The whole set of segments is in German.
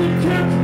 We can't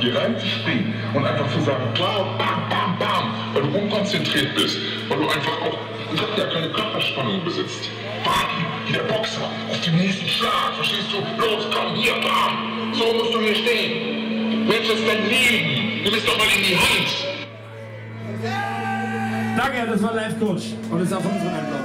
hier reinzuspringen und einfach zu sagen, klar, bam, bam, bam, weil du unkonzentriert bist, weil du einfach auch ja keine Körperspannung besitzt. Warten, wie der Boxer, auf den nächsten Schlag, verstehst du? Los, komm, hier, bam, so musst du hier stehen. Mensch, das ist dein Leben, nimm es doch mal in die Hand. Danke, das war Live Coach und ist auf unserem Einblau.